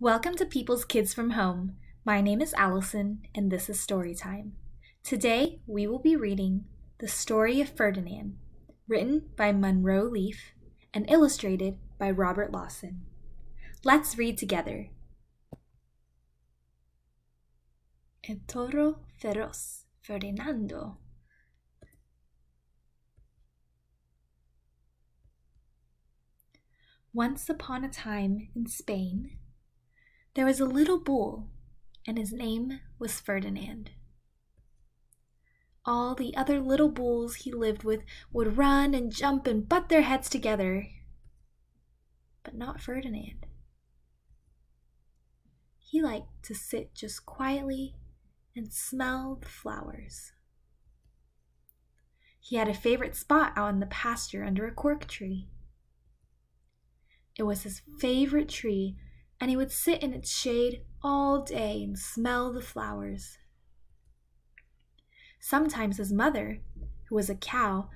Welcome to People's Kids from Home. My name is Alison, and this is story time. Today we will be reading The Story of Ferdinand, written by Munro Leaf and illustrated by Robert Lawson. Let's read together. El toro feroz, Ferdinando. Once upon a time in Spain, there was a little bull, and his name was Ferdinand. All the other little bulls he lived with would run and jump and butt their heads together, but not Ferdinand. He liked to sit just quietly and smell the flowers. He had a favorite spot out in the pasture under a cork tree. It was his favorite tree and he would sit in its shade all day and smell the flowers. Sometimes his mother, who was a cow,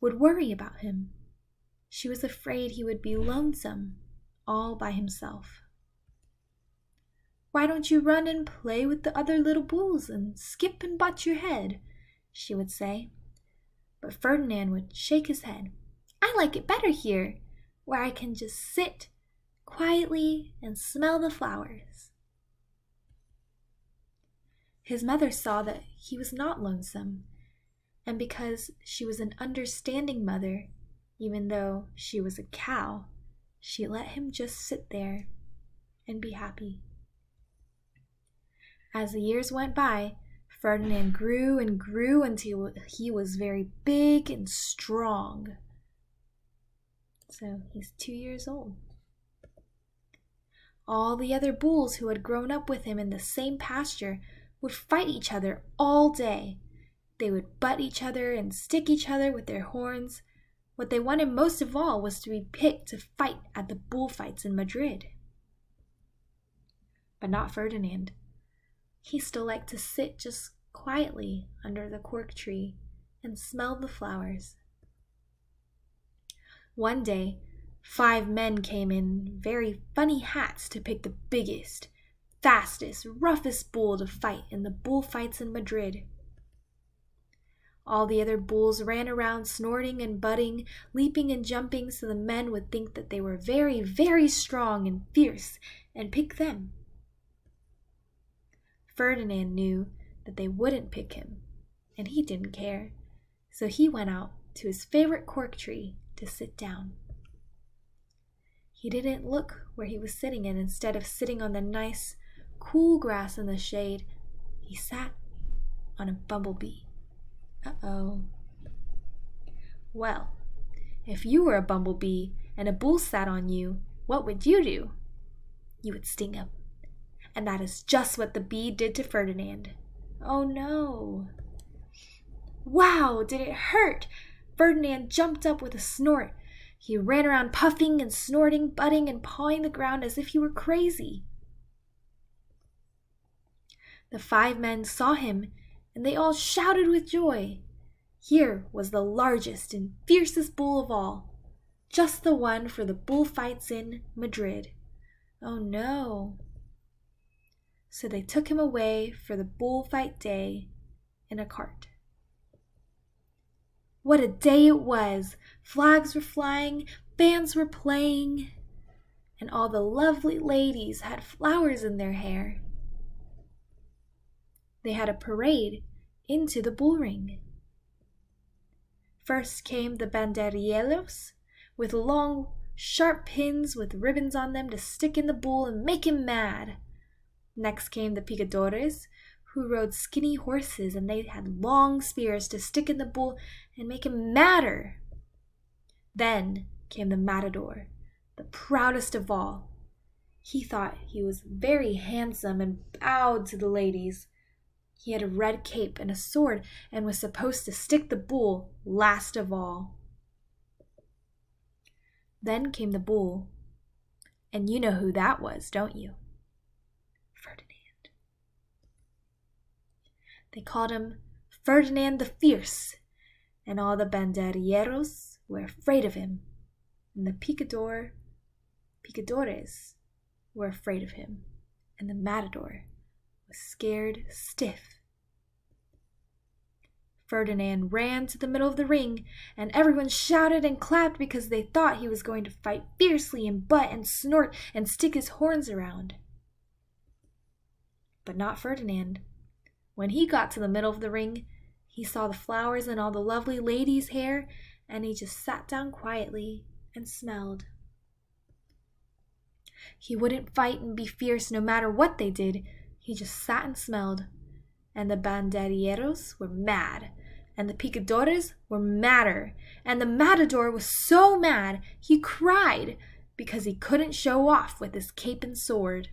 would worry about him. She was afraid he would be lonesome all by himself. Why don't you run and play with the other little bulls and skip and butt your head? she would say. But Ferdinand would shake his head. I like it better here, where I can just sit quietly and smell the flowers. His mother saw that he was not lonesome, and because she was an understanding mother, even though she was a cow, she let him just sit there and be happy. As the years went by, Ferdinand grew and grew until he was very big and strong. So he's two years old. All the other bulls who had grown up with him in the same pasture would fight each other all day. They would butt each other and stick each other with their horns. What they wanted most of all was to be picked to fight at the bullfights in Madrid. But not Ferdinand. He still liked to sit just quietly under the cork tree and smell the flowers. One day, Five men came in very funny hats to pick the biggest, fastest, roughest bull to fight in the bullfights in Madrid. All the other bulls ran around snorting and butting, leaping and jumping so the men would think that they were very, very strong and fierce and pick them. Ferdinand knew that they wouldn't pick him, and he didn't care, so he went out to his favorite cork tree to sit down. He didn't look where he was sitting, and instead of sitting on the nice, cool grass in the shade, he sat on a bumblebee. Uh oh. Well, if you were a bumblebee and a bull sat on you, what would you do? You would sting him. And that is just what the bee did to Ferdinand. Oh no. Wow, did it hurt? Ferdinand jumped up with a snort he ran around puffing and snorting, butting and pawing the ground as if he were crazy. The five men saw him, and they all shouted with joy. Here was the largest and fiercest bull of all, just the one for the bullfights in Madrid. Oh no! So they took him away for the bullfight day in a cart. What a day it was! Flags were flying, bands were playing, and all the lovely ladies had flowers in their hair. They had a parade into the bullring. First came the banderilleros with long, sharp pins with ribbons on them to stick in the bull and make him mad. Next came the picadores who rode skinny horses, and they had long spears to stick in the bull and make him madder. Then came the matador, the proudest of all. He thought he was very handsome and bowed to the ladies. He had a red cape and a sword and was supposed to stick the bull last of all. Then came the bull, and you know who that was, don't you? They called him Ferdinand the Fierce, and all the banderilleros were afraid of him, and the picador, picadores were afraid of him, and the matador was scared stiff. Ferdinand ran to the middle of the ring, and everyone shouted and clapped because they thought he was going to fight fiercely and butt and snort and stick his horns around. But not Ferdinand. When he got to the middle of the ring, he saw the flowers and all the lovely ladies' hair, and he just sat down quietly and smelled. He wouldn't fight and be fierce no matter what they did. He just sat and smelled. And the banderilleros were mad, and the picadores were madder, and the matador was so mad he cried because he couldn't show off with his cape and sword.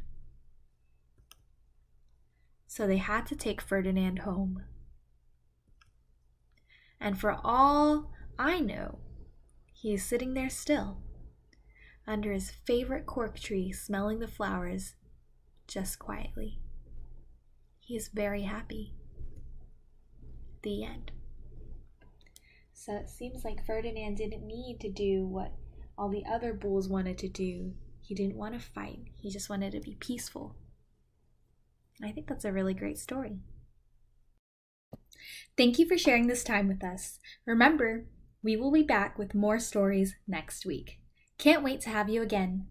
So they had to take Ferdinand home. And for all I know, he is sitting there still under his favorite cork tree, smelling the flowers, just quietly. He is very happy. The end. So it seems like Ferdinand didn't need to do what all the other bulls wanted to do. He didn't want to fight, he just wanted to be peaceful. I think that's a really great story. Thank you for sharing this time with us. Remember, we will be back with more stories next week. Can't wait to have you again.